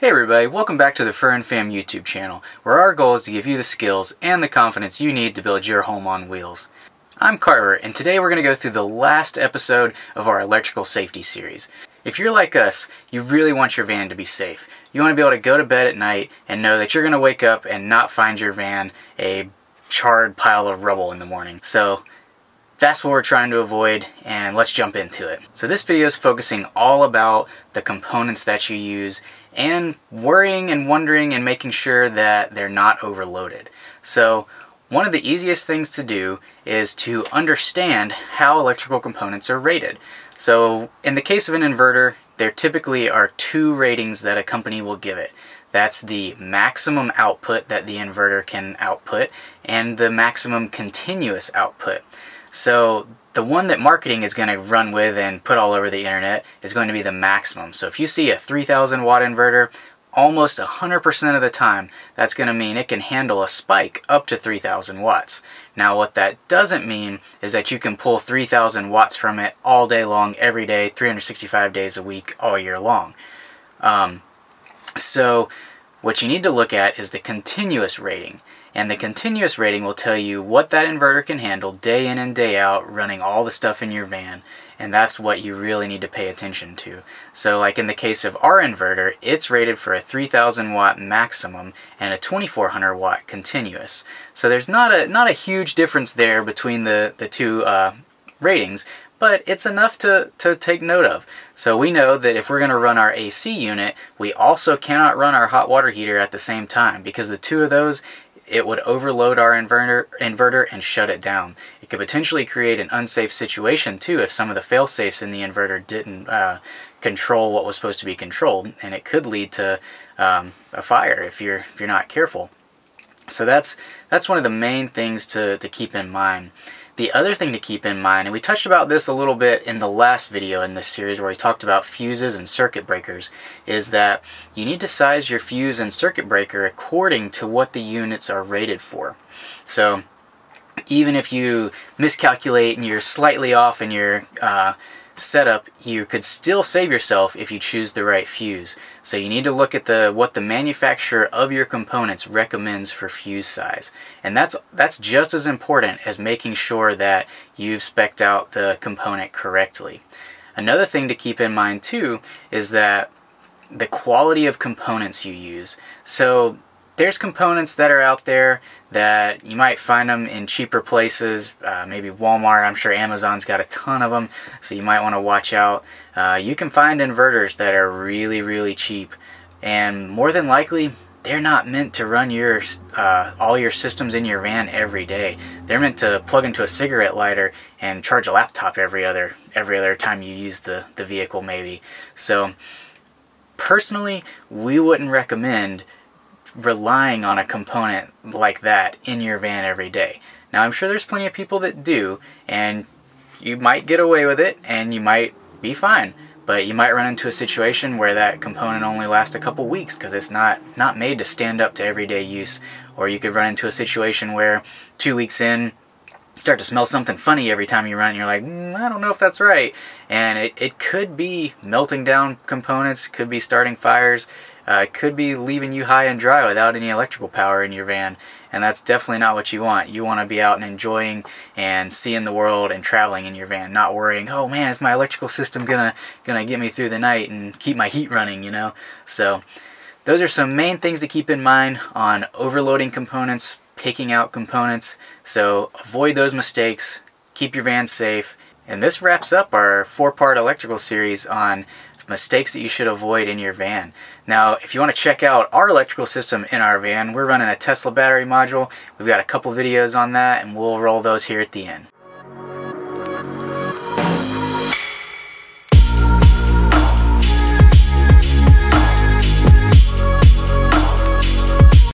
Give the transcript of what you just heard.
Hey everybody, welcome back to the Fur and Fam YouTube channel, where our goal is to give you the skills and the confidence you need to build your home on wheels. I'm Carver, and today we're going to go through the last episode of our electrical safety series. If you're like us, you really want your van to be safe. You want to be able to go to bed at night and know that you're going to wake up and not find your van a charred pile of rubble in the morning. So that's what we're trying to avoid and let's jump into it. So this video is focusing all about the components that you use and worrying and wondering and making sure that they're not overloaded. So one of the easiest things to do is to understand how electrical components are rated. So in the case of an inverter, there typically are two ratings that a company will give it. That's the maximum output that the inverter can output and the maximum continuous output. So the one that marketing is going to run with and put all over the internet is going to be the maximum. So if you see a 3000 watt inverter, almost 100% of the time, that's going to mean it can handle a spike up to 3000 watts. Now what that doesn't mean is that you can pull 3000 watts from it all day long, every day, 365 days a week, all year long. Um, so what you need to look at is the continuous rating. And the continuous rating will tell you what that inverter can handle day in and day out running all the stuff in your van. And that's what you really need to pay attention to. So like in the case of our inverter, it's rated for a 3000 watt maximum and a 2400 watt continuous. So there's not a, not a huge difference there between the, the two uh, ratings, but it's enough to, to take note of. So we know that if we're going to run our AC unit, we also cannot run our hot water heater at the same time because the two of those, it would overload our inverter, inverter and shut it down. It could potentially create an unsafe situation too if some of the fail-safes in the inverter didn't uh, control what was supposed to be controlled, and it could lead to um, a fire if you're if you're not careful. So that's that's one of the main things to, to keep in mind. The other thing to keep in mind, and we touched about this a little bit in the last video in this series where we talked about fuses and circuit breakers, is that you need to size your fuse and circuit breaker according to what the units are rated for. So even if you miscalculate and you're slightly off in your uh, setup, you could still save yourself if you choose the right fuse. So you need to look at the what the manufacturer of your components recommends for fuse size. And that's that's just as important as making sure that you've specced out the component correctly. Another thing to keep in mind too is that the quality of components you use. So there's components that are out there that you might find them in cheaper places, uh, maybe Walmart, I'm sure Amazon's got a ton of them, so you might want to watch out. Uh, you can find inverters that are really, really cheap, and more than likely, they're not meant to run your uh, all your systems in your van every day. They're meant to plug into a cigarette lighter and charge a laptop every other every other time you use the, the vehicle maybe. So personally, we wouldn't recommend relying on a component like that in your van every day. Now I'm sure there's plenty of people that do and you might get away with it and you might be fine but you might run into a situation where that component only lasts a couple weeks because it's not not made to stand up to everyday use or you could run into a situation where two weeks in you start to smell something funny every time you run and you're like mm, I don't know if that's right and it, it could be melting down components could be starting fires uh, could be leaving you high and dry without any electrical power in your van and that's definitely not what you want. You want to be out and enjoying and seeing the world and traveling in your van, not worrying, oh man, is my electrical system gonna gonna get me through the night and keep my heat running, you know? So those are some main things to keep in mind on overloading components, picking out components. So avoid those mistakes, keep your van safe, and this wraps up our four-part electrical series on mistakes that you should avoid in your van. Now, if you want to check out our electrical system in our van, we're running a Tesla battery module. We've got a couple videos on that, and we'll roll those here at the end.